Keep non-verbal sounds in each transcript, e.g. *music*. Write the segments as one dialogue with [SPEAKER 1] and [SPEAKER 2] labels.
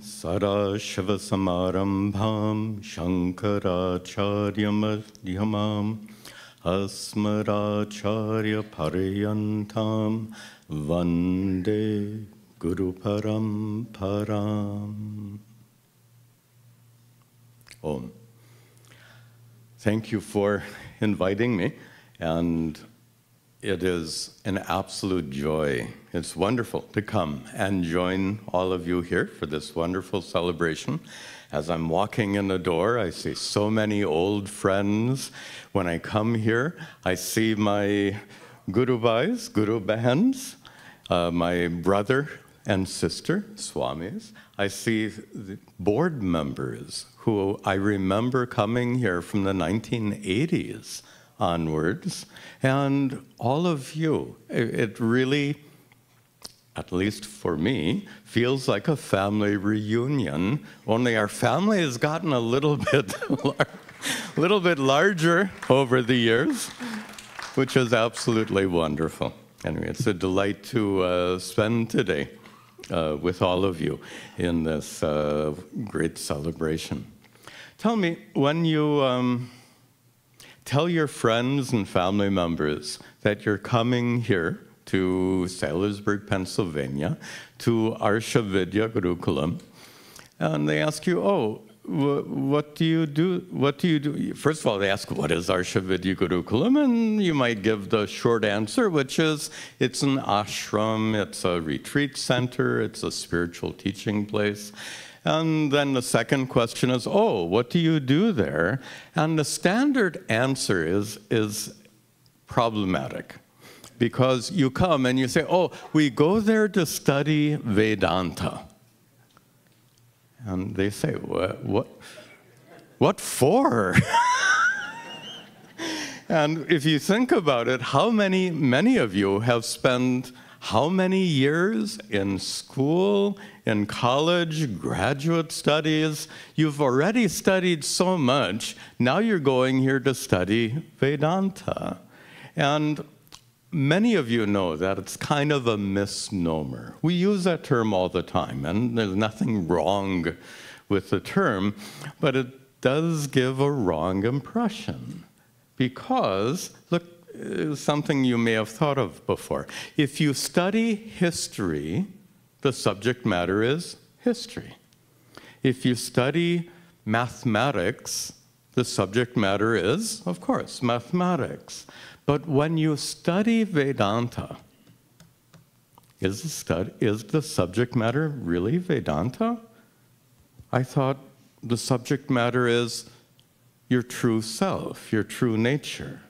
[SPEAKER 1] सदाशिवसमारम्भां शङ्कराचार्यमध्यमाम् अस्मराचार्यपर्यन्तां वन्दे गुरुपरम्पराम् Om. Thank you for inviting me, and it is an absolute joy. It's wonderful to come and join all of you here for this wonderful celebration. As I'm walking in the door, I see so many old friends. When I come here, I see my Guru Bhais, Guru Bahans, uh, my brother and sister, Swamis. I see the board members who I remember coming here from the 1980s onwards. And all of you, it really, at least for me, feels like a family reunion, only our family has gotten a little *laughs* bit, little bit larger over the years, which is absolutely wonderful. Anyway, it's a delight to uh, spend today uh, with all of you in this uh, great celebration. Tell me, when you um, tell your friends and family members that you're coming here to Salisbury, Pennsylvania, to Arsha Vidya Gurukulam, and they ask you, oh, what do you do? What do you do? First of all, they ask, what is Arsha Vidya Gurukulam? And you might give the short answer, which is it's an ashram, it's a retreat center, it's a spiritual teaching place. And then the second question is, oh, what do you do there? And the standard answer is, is problematic because you come and you say, oh, we go there to study Vedanta. And they say, What, what, what for? *laughs* and if you think about it, how many, many of you have spent how many years in school, in college, graduate studies? You've already studied so much. Now you're going here to study Vedanta. And Many of you know that it's kind of a misnomer. We use that term all the time, and there's nothing wrong with the term, but it does give a wrong impression. Because, look, uh, something you may have thought of before. If you study history, the subject matter is history. If you study mathematics, the subject matter is, of course, mathematics. But when you study Vedanta, is the, stud- is the subject matter really Vedanta? I thought the subject matter is your true self, your true nature,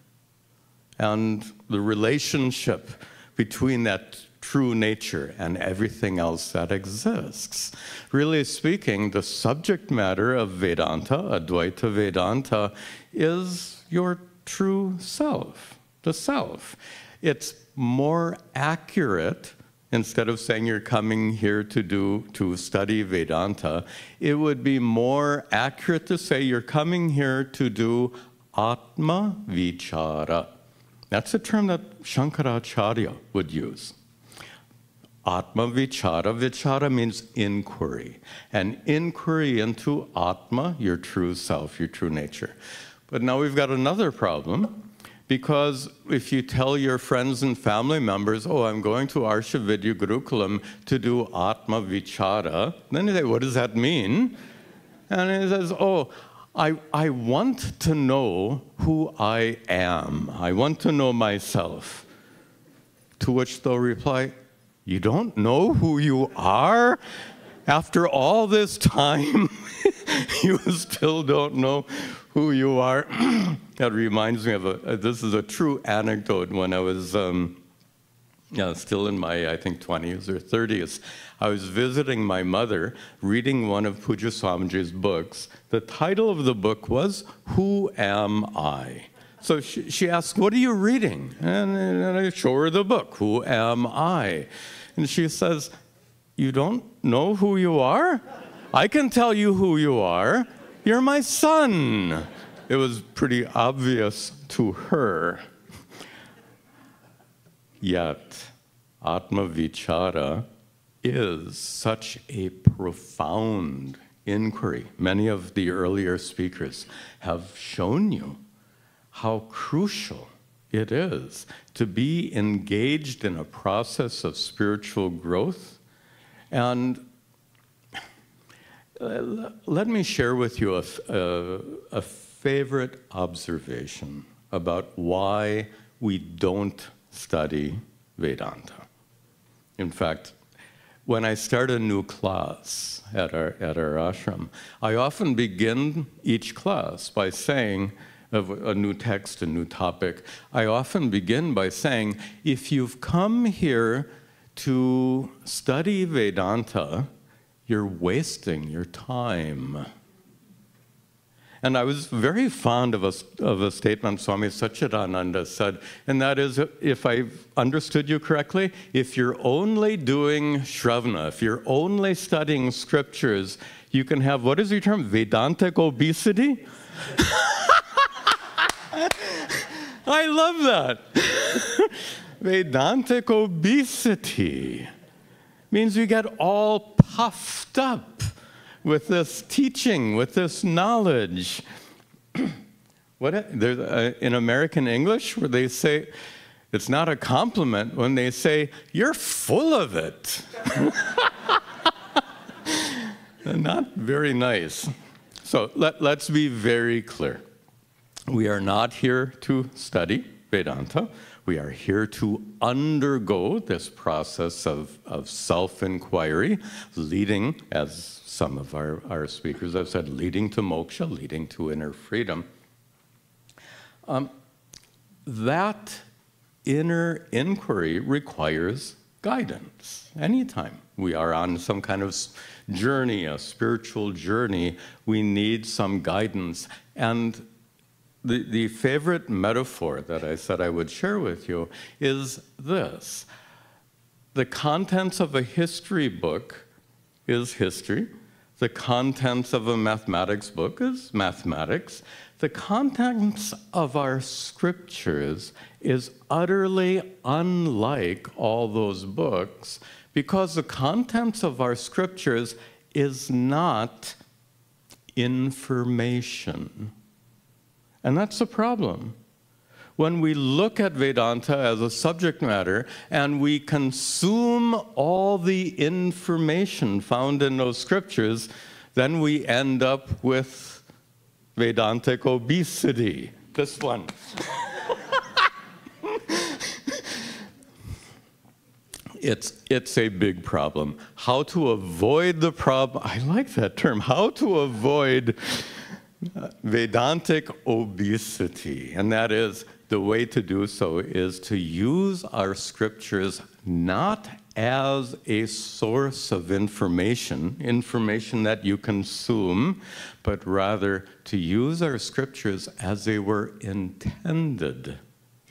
[SPEAKER 1] and the relationship between that true nature and everything else that exists. Really speaking, the subject matter of Vedanta, Advaita Vedanta, is your true self the self. It's more accurate instead of saying you're coming here to do to study Vedanta, it would be more accurate to say you're coming here to do Atma Vichara. That's a term that Shankaracharya would use. Atma Vichara. Vichara means inquiry. An inquiry into Atma, your true self, your true nature. But now we've got another problem because if you tell your friends and family members, oh, I'm going to Arsha Vidya Gurukulam to do Atma Vichara, then they say, what does that mean? And he says, oh, I, I want to know who I am. I want to know myself. To which they'll reply, You don't know who you are? After all this time, *laughs* you still don't know who you are. *clears throat* that reminds me of a, this is a true anecdote. When I was um, yeah, still in my, I think, 20s or 30s, I was visiting my mother, reading one of Pujya Swamiji's books. The title of the book was Who Am I? So she, she asked, What are you reading? And, and I show her the book, Who Am I? And she says, You don't know who you are? I can tell you who you are. You're my son. It was pretty obvious to her. Yet, Atma Vichara is such a profound inquiry. Many of the earlier speakers have shown you how crucial it is to be engaged in a process of spiritual growth. And uh, let me share with you a, a, a favorite observation about why we don't study Vedanta. In fact, when I start a new class at our, at our ashram, I often begin each class by saying, of a new text, a new topic, I often begin by saying, if you've come here to study Vedanta, you're wasting your time. And I was very fond of a, of a statement Swami Satchidananda said, and that is, if I've understood you correctly, if you're only doing Shravana, if you're only studying scriptures, you can have, what is your term, Vedantic obesity? *laughs* I love that. *laughs* Vedantic obesity means you get all puffed up with this teaching, with this knowledge. *clears throat* what in American English where they say it's not a compliment when they say you're full of it. *laughs* not very nice. So let, let's be very clear. We are not here to study Vedanta. We are here to undergo this process of, of self inquiry, leading, as some of our, our speakers have said, leading to moksha, leading to inner freedom. Um, that inner inquiry requires guidance. Anytime we are on some kind of journey, a spiritual journey, we need some guidance. And the, the favorite metaphor that I said I would share with you is this the contents of a history book is history. The contents of a mathematics book is mathematics. The contents of our scriptures is utterly unlike all those books because the contents of our scriptures is not information. And that's the problem. When we look at Vedanta as a subject matter and we consume all the information found in those scriptures, then we end up with Vedantic obesity. This one. *laughs* it's, it's a big problem. How to avoid the problem, I like that term, how to avoid Vedantic obesity, and that is the way to do so is to use our scriptures not as a source of information, information that you consume, but rather to use our scriptures as they were intended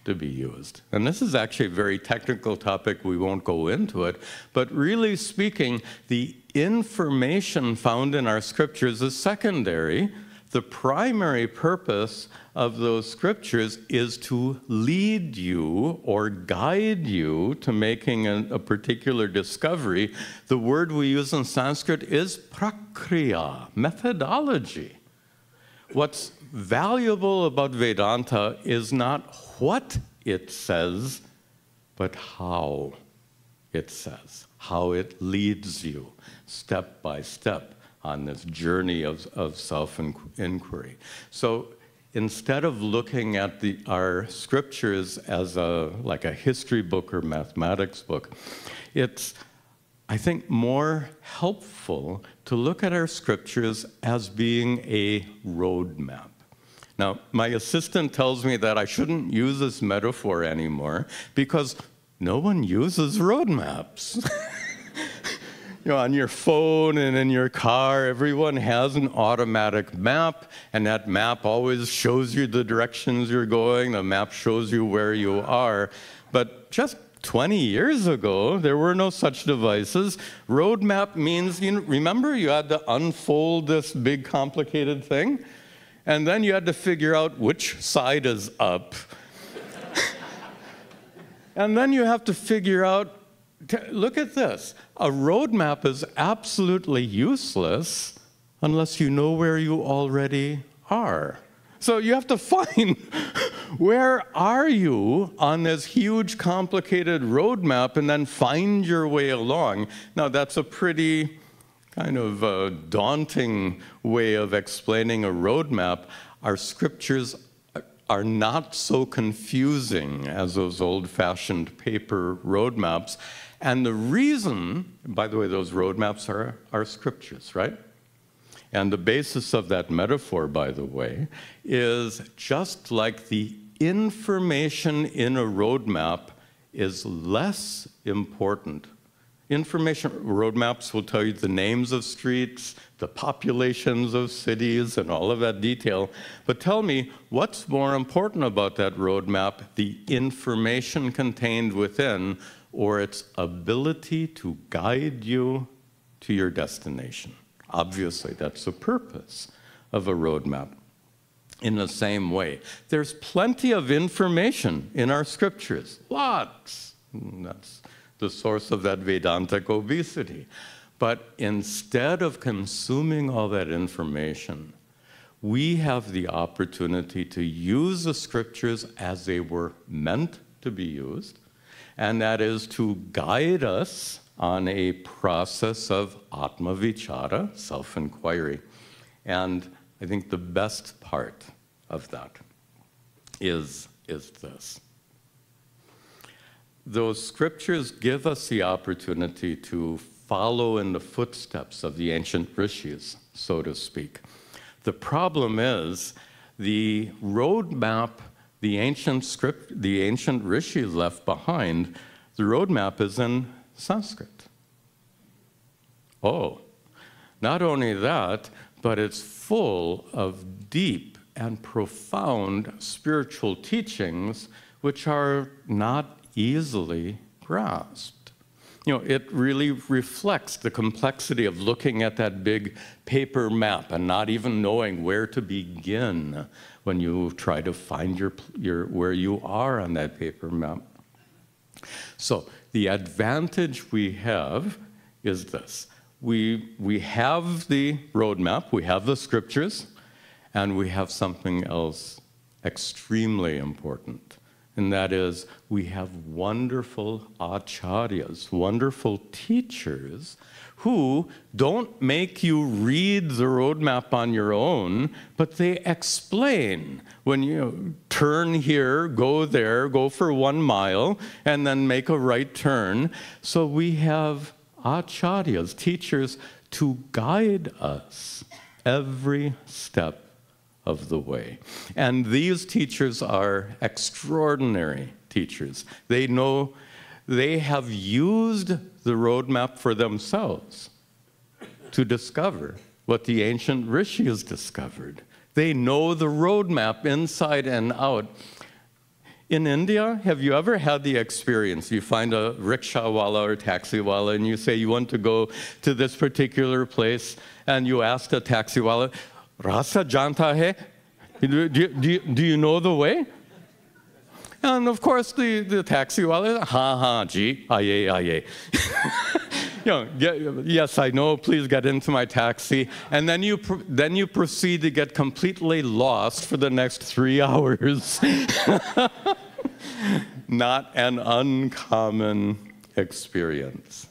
[SPEAKER 1] to be used. And this is actually a very technical topic, we won't go into it, but really speaking, the information found in our scriptures is secondary the primary purpose of those scriptures is to lead you or guide you to making a, a, particular discovery. The word we use in Sanskrit is prakriya, methodology. What's valuable about Vedanta is not what it says, but how it says, how it leads you step by step on this journey of, of self inquiry. So instead of looking at the, our scriptures as a, like a history book or mathematics book, it's, I think, more helpful to look at our scriptures as being a roadmap. Now, my assistant tells me that I shouldn't use this metaphor anymore because no one uses roadmaps. *laughs* know, on your phone and in your car, everyone has an automatic map, and that map always shows you the directions you're going. The map shows you where you are. But just 20 years ago, there were no such devices. Roadmap means, you know, remember, you had to unfold this big complicated thing, and then you had to figure out which side is up. *laughs* and then you have to figure out look at this. A roadmap is absolutely useless unless you know where you already are. So you have to *laughs* find where are you on this huge, complicated roadmap and then find your way along. Now, that's a pretty kind of uh, daunting way of explaining a roadmap. Our scriptures are not so confusing as those old fashioned paper roadmaps. And the reason, by the way, those roadmaps are our scriptures, right? And the basis of that metaphor, by the way, is just like the information in a roadmap is less important. Information roadmaps will tell you the names of streets, the populations of cities, and all of that detail. But tell me, what's more important about that roadmap, the information contained within, or its ability to guide you to your destination? Obviously, that's the purpose of a roadmap. In the same way, there's plenty of information in our scriptures, lots. Hmm, that's the source of that Vedantic obesity. But instead of consuming all that information, we have the opportunity to use the scriptures as they were meant to be used, and that is to guide us on a process of Atma Vichara, self inquiry. And I think the best part of that is, is this. Those scriptures give us the opportunity to follow in the footsteps of the ancient rishis, so to speak. The problem is the roadmap the ancient script, the ancient rishis left behind, the roadmap is in Sanskrit. Oh, not only that, but it's full of deep and profound spiritual teachings which are not easily grasped. You know, it really reflects the complexity of looking at that big paper map and not even knowing where to begin when you try to find your, your, where you are on that paper map. So the advantage we have is this. We, we have the roadmap, we have the scriptures, and we have something else extremely important. And that is, we have wonderful acharyas, wonderful teachers who don't make you read the roadmap on your own, but they explain when you turn here, go there, go for one mile, and then make a right turn. So we have acharyas, teachers, to guide us every step of the way. And these teachers are extraordinary teachers. They know they have used the roadmap for themselves to discover what the ancient rishis discovered. They know the roadmap inside and out. In India, have you ever had the experience? You find a rickshaw rickshawala or taxi taxiwala and you say you want to go to this particular place, and you ask the taxiwala, Rasa janta hai? Do, do, do, you know the way? And of course, the, the taxi wala, ha ha, ji, aye, aye. *laughs* you know, yes, I know, please get into my taxi. And then you, then you proceed to get completely lost for the next three *laughs* hours. Not an uncommon experience.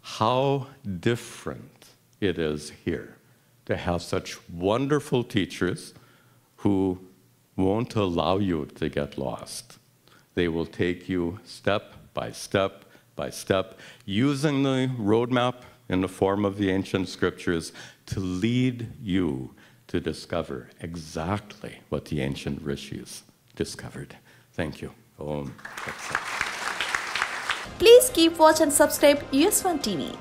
[SPEAKER 1] How different it is here to have such wonderful teachers who won't allow you to get lost. They will take you step by step by step, using the roadmap in the form of the ancient scriptures to lead you to discover exactly what the ancient rishis discovered. Thank you. Om.
[SPEAKER 2] Please keep watch and subscribe US1 TV.